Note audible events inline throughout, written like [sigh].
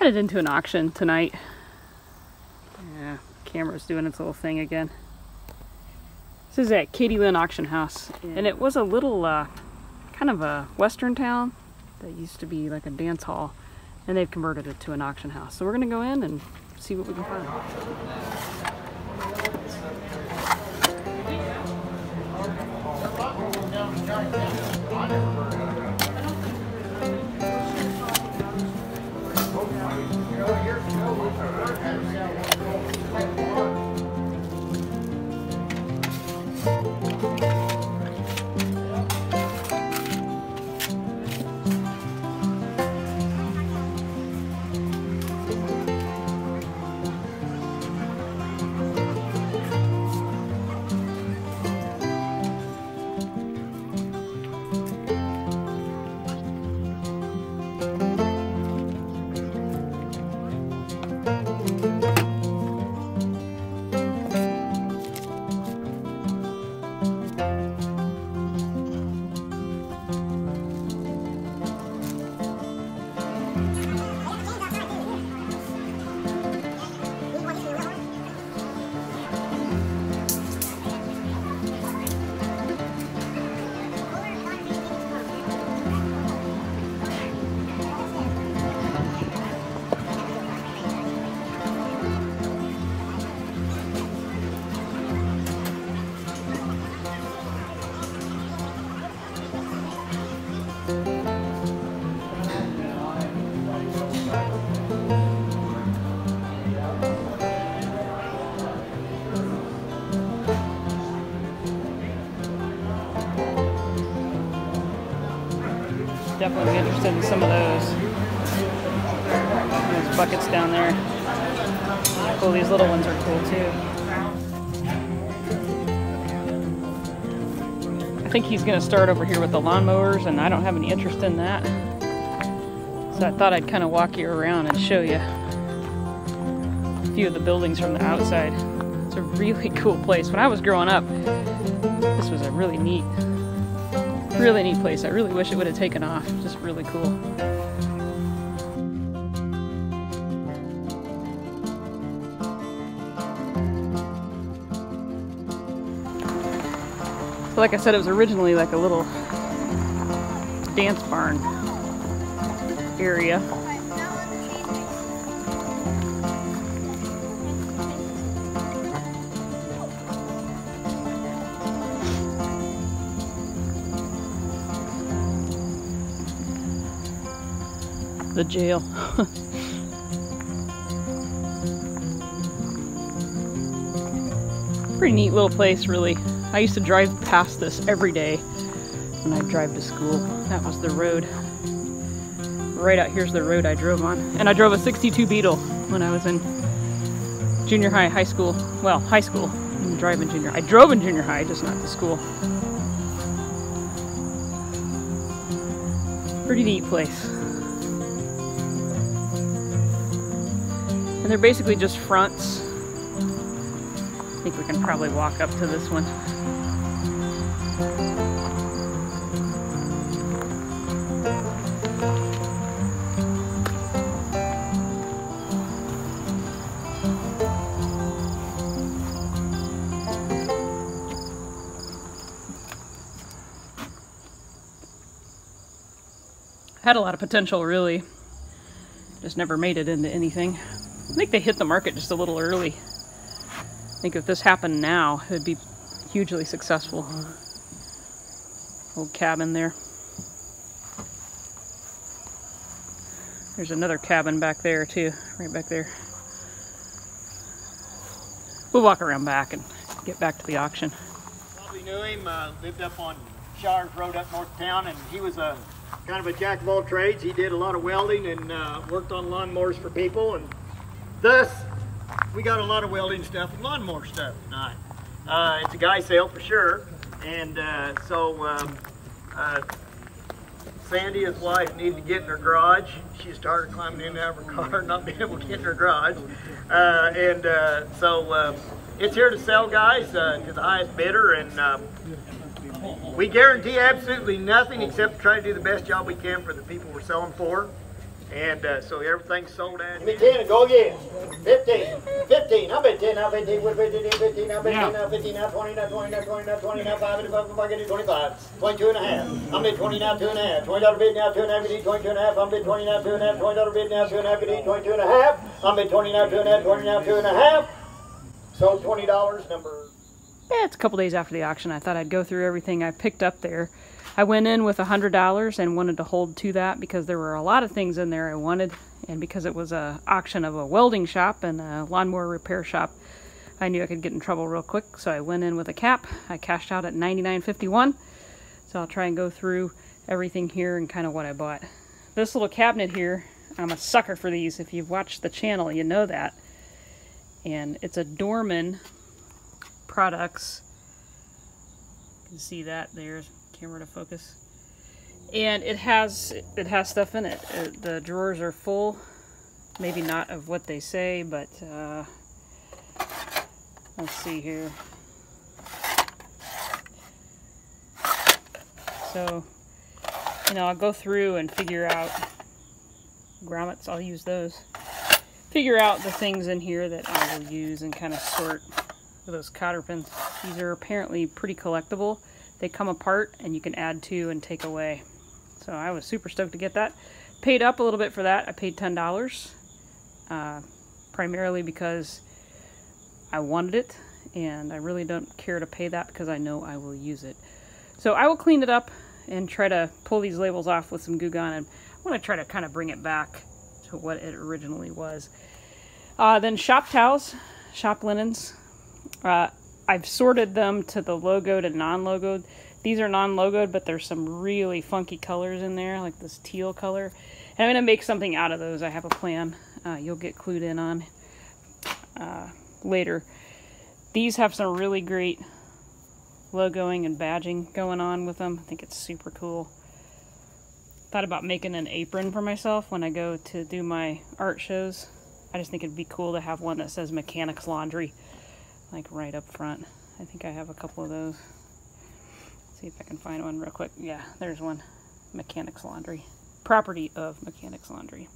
Headed into an auction tonight. Yeah, camera's doing its little thing again. This is at Katy Lynn Auction House, and it was a little, uh, kind of a western town that used to be like a dance hall, and they've converted it to an auction house. So we're gonna go in and see what we can find. Definitely be interested in some of those. Those buckets down there. Cool, these little ones are cool too. I think he's gonna start over here with the lawnmowers and I don't have any interest in that. So I thought I'd kind of walk you around and show you a few of the buildings from the outside. It's a really [laughs] cool place. When I was growing up, this was a really neat Really neat place. I really wish it would have taken off. Just really cool. So like I said, it was originally like a little dance barn area. The jail. [laughs] Pretty neat little place, really. I used to drive past this every day when I'd drive to school. That was the road. Right out here's the road I drove on. And I drove a 62 Beetle when I was in junior high, high school. Well, high school. I drive in junior. I drove in junior high, just not to school. Pretty neat place. And they're basically just fronts. I think we can probably walk up to this one. Had a lot of potential, really. Just never made it into anything. I think they hit the market just a little early. I think if this happened now, it would be hugely successful. Old cabin there. There's another cabin back there too, right back there. We'll walk around back and get back to the auction. Probably knew him, uh, lived up on Shires Road up north town, and he was a kind of a jack of all trades. He did a lot of welding and uh, worked on lawnmowers for people, and Thus, we got a lot of welding stuff and lawnmower stuff tonight. Uh, it's a guy sale for sure. And uh, so um, uh, Sandy, his wife, needed to get in her garage. She started climbing in and out of her car, not being able to get in her garage. Uh, and uh, so uh, it's here to sell, guys, to the highest bidder. And um, we guarantee absolutely nothing except try to do the best job we can for the people we're selling for. And uh, so everything's sold out. Give me 10 and go again. 15. 15. I bet 10 now, 15, 15, 15, now, 15, Yeah. now, 15, now, 20, now, 20, now, 20, now, 20, now, 5, and 5, 5, 25. 22 and a half. I'm at 20 now, 2 and a half. 20 dollar bid now, 2 and a half, 22 and a half. I'm at 20 now, 2 and a half. 20 dollar bid now, 2 and a half, 22 and a half. I'm at 20 now, 2 and a half. 20 now, 2 and a half. So $20, number Yeah, it's a couple days after the auction. I thought I'd go through everything I picked up there. I went in with a hundred dollars and wanted to hold to that because there were a lot of things in there I wanted, and because it was a auction of a welding shop and a lawnmower repair shop, I knew I could get in trouble real quick. So I went in with a cap. I cashed out at ninety nine fifty one. So I'll try and go through everything here and kind of what I bought. This little cabinet here, I'm a sucker for these. If you've watched the channel, you know that. And it's a Dorman products. You can see that there's camera to focus. And it has it has stuff in it. Uh, the drawers are full. Maybe not of what they say, but uh, let's see here. So, you know, I'll go through and figure out grommets. I'll use those. Figure out the things in here that I will use and kind of sort those cotter pins. These are apparently pretty collectible. They come apart and you can add to and take away. So I was super stoked to get that. Paid up a little bit for that. I paid $10. Uh, primarily because I wanted it and I really don't care to pay that because I know I will use it. So I will clean it up and try to pull these labels off with some Goo Gone and I want to try to kind of bring it back to what it originally was. Uh, then shop towels, shop linens. Uh, I've sorted them to the logo to non-logoed. These are non-logoed, but there's some really funky colors in there, like this teal color. And I'm going to make something out of those. I have a plan uh, you'll get clued in on uh, later. These have some really great logoing and badging going on with them. I think it's super cool. Thought about making an apron for myself when I go to do my art shows. I just think it'd be cool to have one that says Mechanics Laundry, like right up front. I think I have a couple of those. see if I can find one real quick. Yeah, there's one. Mechanics Laundry. Property of Mechanics Laundry.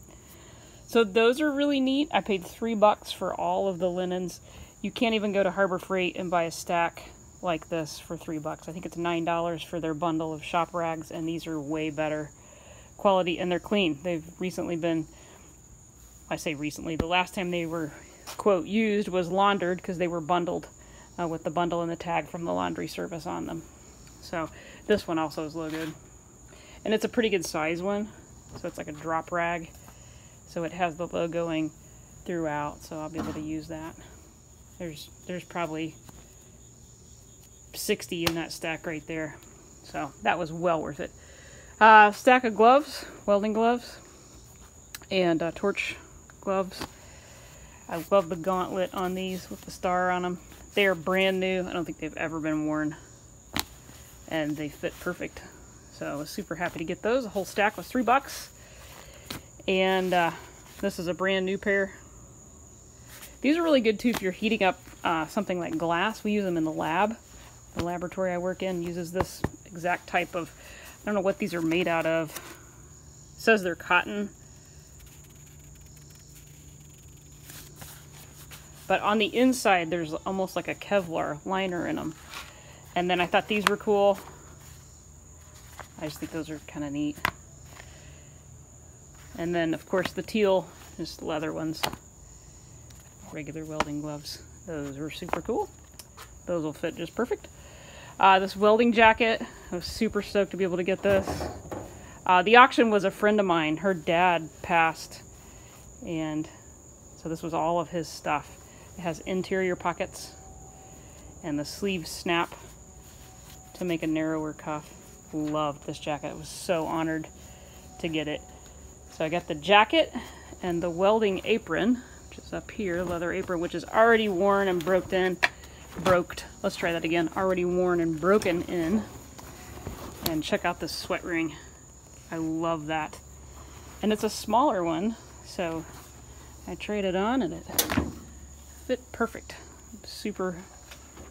So those are really neat. I paid three bucks for all of the linens. You can't even go to Harbor Freight and buy a stack like this for three bucks. I think it's nine dollars for their bundle of shop rags, and these are way better quality and they're clean. They've recently been, I say recently, the last time they were quote used was laundered because they were bundled uh, with the bundle and the tag from the laundry service on them. So this one also is logoed, and it's a pretty good size one. So it's like a drop rag. So it has the logoing throughout, so I'll be able to use that. There's there's probably 60 in that stack right there. So that was well worth it. Uh, stack of gloves, welding gloves, and uh, torch gloves. I love the gauntlet on these with the star on them. They are brand new. I don't think they've ever been worn. And they fit perfect. So I was super happy to get those. The whole stack was three bucks. And uh, this is a brand new pair. These are really good too if you're heating up uh, something like glass. We use them in the lab. The laboratory I work in uses this exact type of, I don't know what these are made out of. It says they're cotton. But on the inside, there's almost like a Kevlar liner in them. And then I thought these were cool. I just think those are kind of neat. And then, of course, the teal, just leather ones. Regular welding gloves. Those are super cool. Those will fit just perfect. Uh, this welding jacket, I was super stoked to be able to get this. Uh, the auction was a friend of mine. Her dad passed. And so this was all of his stuff. It has interior pockets and the sleeves snap to make a narrower cuff. Loved this jacket. I was so honored to get it. So I got the jacket and the welding apron, which is up here, leather apron, which is already worn and broke in. Broked. Let's try that again. Already worn and broken in. And check out this sweat ring. I love that. And it's a smaller one, so I traded on and it fit perfect. I'm super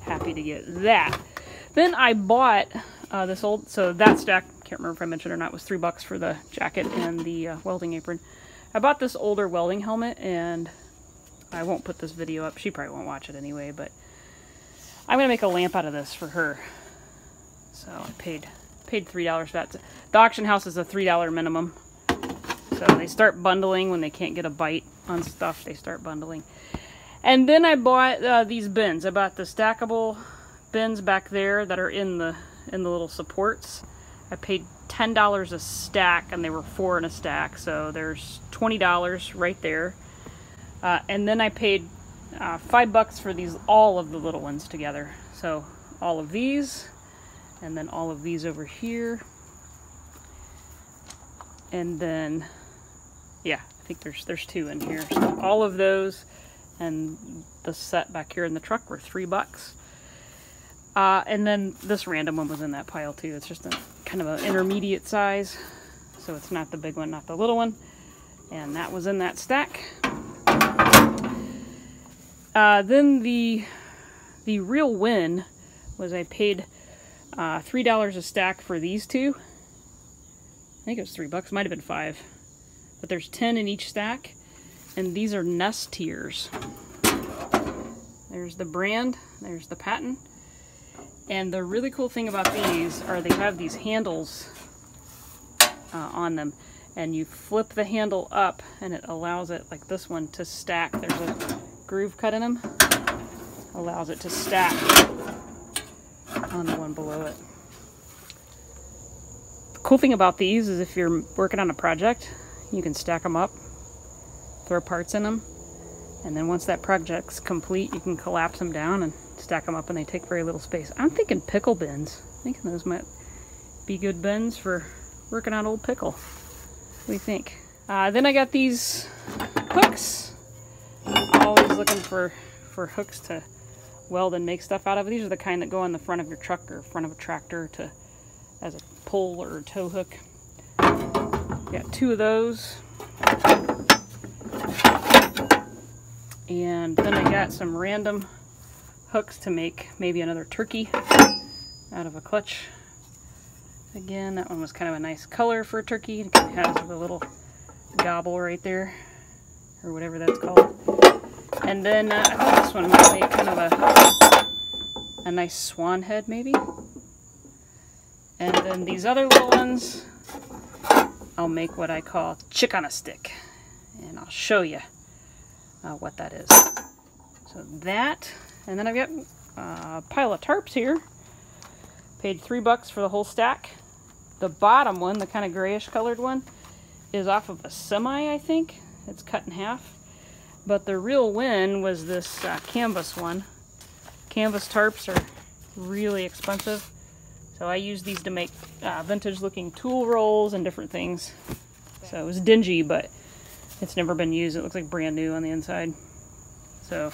happy to get that. Then I bought uh, this old, so that stack, can't remember if I mentioned or not, was three bucks for the jacket and the uh, welding apron. I bought this older welding helmet and I won't put this video up. She probably won't watch it anyway, but I'm gonna make a lamp out of this for her. So I paid paid three dollars for that. The auction house is a three dollar minimum. So they start bundling when they can't get a bite on stuff. They start bundling. And then I bought uh, these bins. I bought the stackable bins back there that are in the in the little supports. I paid ten dollars a stack, and they were four in a stack. So there's twenty dollars right there. Uh, and then I paid uh, five bucks for these all of the little ones together. So all of these, and then all of these over here, and then yeah, I think there's there's two in here. So all of those and the set back here in the truck were three bucks. Uh, and then this random one was in that pile too. It's just a kind of an intermediate size. So it's not the big one, not the little one. And that was in that stack. Uh, then the the real win was I paid uh, three dollars a stack for these two. I think it was three bucks, might have been five. But there's ten in each stack, and these are Nestiers. There's the brand, there's the patent. And the really cool thing about these are they have these handles uh, on them. And you flip the handle up and it allows it, like this one, to stack. There's a groove cut in them. Allows it to stack on the one below it. The cool thing about these is if you're working on a project, you can stack them up, throw parts in them, and then once that project's complete, you can collapse them down and stack them up and they take very little space. I'm thinking pickle bins. I'm thinking those might be good bins for working on old pickle. What do you think? Uh, then I got these hooks. Always looking for, for hooks to weld and make stuff out of. These are the kind that go on the front of your truck or front of a tractor to as a pull or tow hook. Got two of those. And then I got some random hooks to make maybe another turkey out of a clutch. Again, that one was kind of a nice color for a turkey. It has the little gobble right there, or whatever that's called. And then uh, I thought this one might make kind of a, a nice swan head, maybe. And then these other little ones, I'll make what I call chick on a stick. And I'll show you uh, what that is. So that and then I've got a pile of tarps here. Paid three bucks for the whole stack. The bottom one, the kind of grayish colored one, is off of a semi, I think. It's cut in half. But the real win was this uh, canvas one. Canvas tarps are really expensive. So I use these to make uh, vintage looking tool rolls and different things. So it was dingy, but it's never been used. It looks like brand new on the inside. So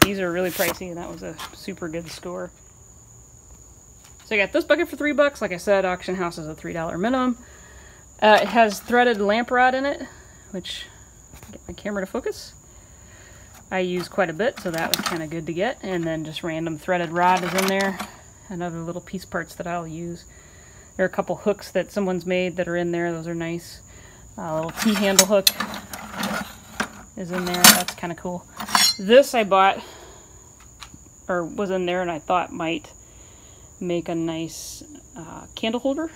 these are really pricey, and that was a super good score. So I got this bucket for three bucks. Like I said, auction house is a three dollar minimum. Uh, it has threaded lamp rod in it, which get my camera to focus. I use quite a bit, so that was kind of good to get. And then just random threaded rod is in there, and other little piece parts that I'll use. There are a couple hooks that someone's made that are in there. Those are nice. A little T-handle hook is in there. That's kind of cool. This I bought or was in there and I thought might make a nice uh, candle holder.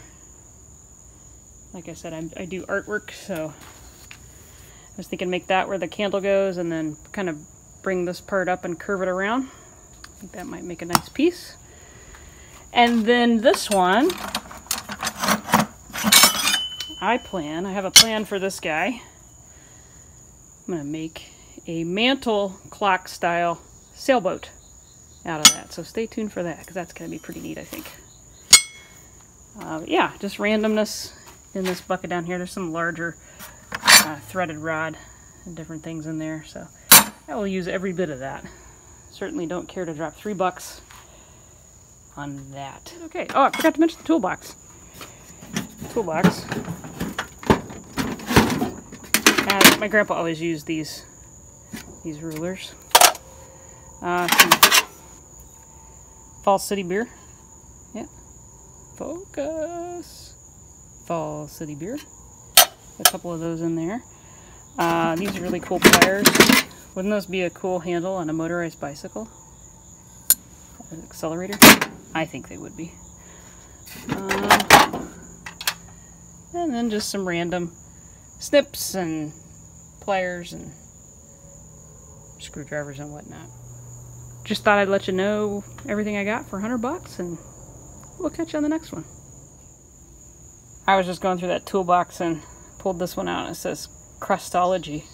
Like I said, I, I do artwork, so I was thinking make that where the candle goes and then kind of bring this part up and curve it around. I think that might make a nice piece. And then this one, I plan, I have a plan for this guy. I'm going to make a mantle clock style sailboat out of that. So stay tuned for that because that's going to be pretty neat, I think. Uh, yeah, just randomness in this bucket down here. There's some larger uh, threaded rod and different things in there. So I will use every bit of that. Certainly don't care to drop three bucks on that. Okay. Oh, I forgot to mention the toolbox. Toolbox. My grandpa always used these these rulers. Uh, Falls City beer. Yeah. Focus. Falls City beer. A couple of those in there. Uh, these are really cool pliers. Wouldn't those be a cool handle on a motorized bicycle? An accelerator? I think they would be. Uh, and then just some random snips and pliers and screwdrivers and whatnot. Just thought I'd let you know everything I got for 100 bucks and we'll catch you on the next one. I was just going through that toolbox and pulled this one out and it says Crustology.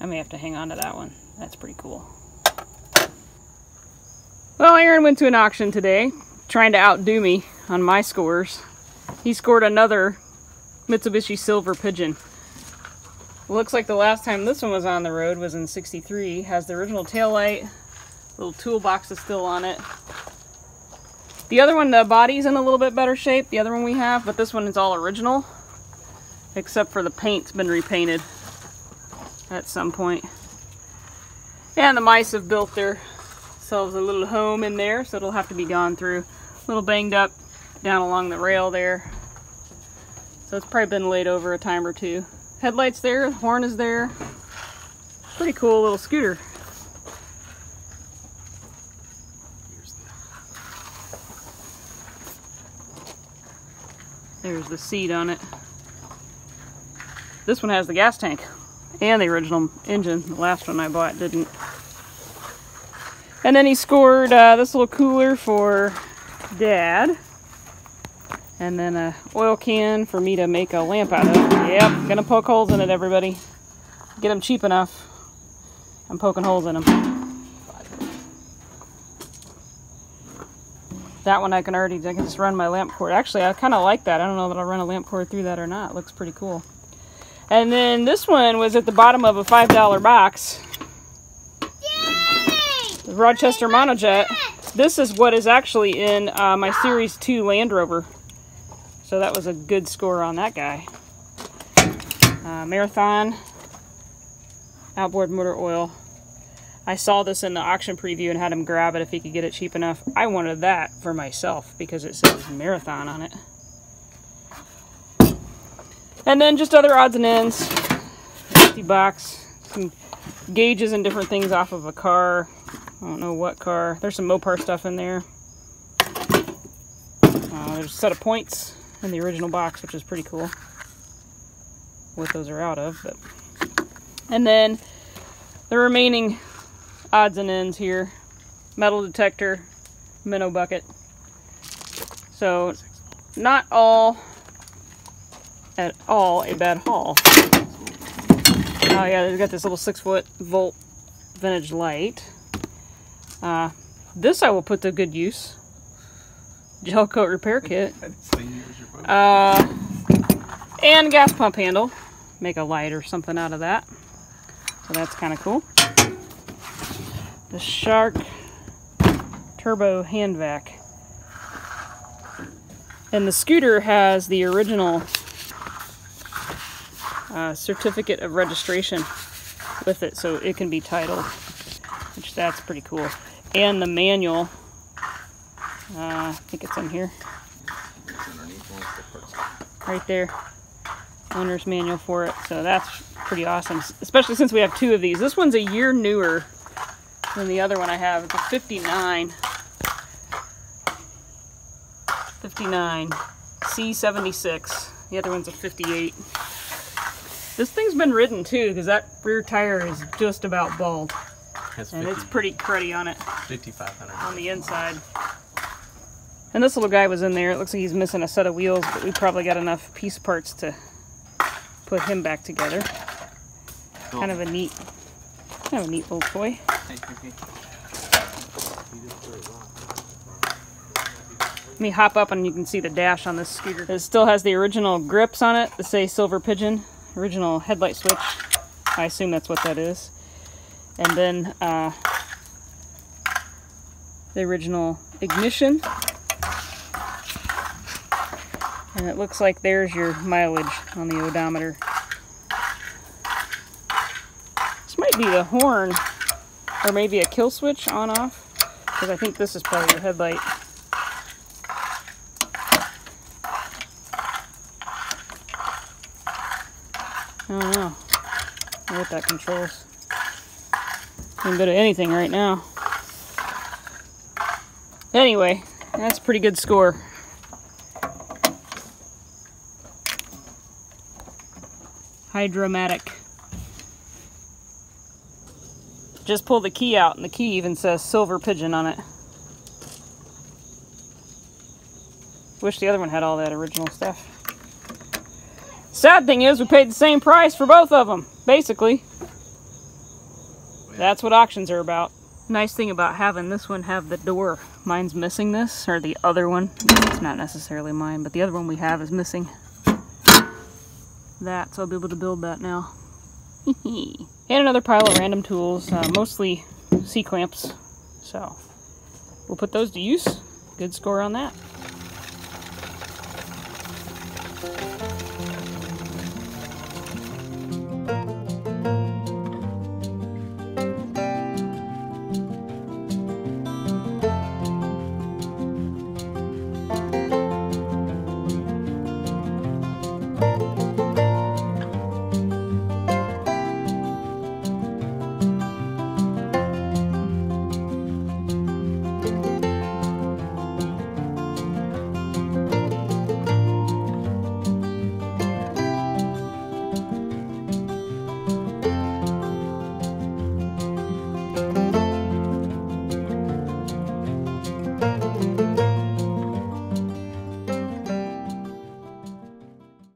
I may have to hang on to that one. That's pretty cool. Well, Aaron went to an auction today, trying to outdo me on my scores. He scored another Mitsubishi Silver Pigeon. Looks like the last time this one was on the road was in 63. Has the original tail light. Little toolbox is still on it. The other one, the body's in a little bit better shape, the other one we have, but this one is all original. Except for the paint's been repainted at some point. And the mice have built themselves a little home in there, so it'll have to be gone through. A little banged up down along the rail there. So it's probably been laid over a time or two. Headlights there, horn is there. Pretty cool little scooter. There's the seat on it. This one has the gas tank and the original engine. The last one I bought didn't. And then he scored uh, this little cooler for Dad. And then a oil can for me to make a lamp out of. Yep, gonna poke holes in it, everybody. Get them cheap enough. I'm poking holes in them. That one I can already, I can just run my lamp cord. Actually, I kind of like that. I don't know that I'll run a lamp cord through that or not. It looks pretty cool. And then this one was at the bottom of a $5 box. The Rochester Monojet. This is what is actually in uh, my Series 2 Land Rover. So that was a good score on that guy. Uh, Marathon outboard motor oil. I saw this in the auction preview and had him grab it if he could get it cheap enough. I wanted that for myself because it says Marathon on it. And then just other odds and ends. 50 bucks. Some gauges and different things off of a car. I don't know what car. There's some Mopar stuff in there. Uh, there's a set of points in the original box, which is pretty cool. What those are out of, but and then the remaining odds and ends here: metal detector, minnow bucket. So, not all at all a bad haul. Oh yeah, they've got this little six foot volt vintage light. Uh, this I will put to good use. Gel coat repair kit. Uh, and gas pump handle. Make a light or something out of that. So that's kind of cool. The Shark Turbo hand vac. And the scooter has the original uh, certificate of registration with it so it can be titled, which that's pretty cool. And the manual, uh, I think it's in here. Right there. Owner's manual for it. So that's pretty awesome, especially since we have two of these. This one's a year newer than the other one I have. It's a 59. 59. C76. The other one's a 58. This thing's been ridden too, because that rear tire is just about bald. Has And 50, it's pretty cruddy on it, 5,500. on the inside. And this little guy was in there. It looks like he's missing a set of wheels, but we probably got enough piece parts to put him back together. Kind of a neat, kind of a neat little toy. Let me hop up and you can see the dash on this scooter. It still has the original grips on it that say Silver Pigeon. Original headlight switch. I assume that's what that is. And then uh, the original ignition. And it looks like there's your mileage on the odometer. This might be the horn or maybe a kill switch on off because I think this is probably your headlight. I don't know. what that controls. A bit of anything right now. Anyway, that's a pretty good score. Hydromatic. Just pull the key out and the key even says silver pigeon on it. Wish the other one had all that original stuff. Sad thing is we paid the same price for both of them, basically. That's what auctions are about. Nice thing about having this one have the door. Mine's missing this, or the other one. It's not necessarily mine, but the other one we have is missing that, so I'll be able to build that now. [laughs] and another pile of random tools, uh, mostly C-clamps. So we'll put those to use. Good score on that.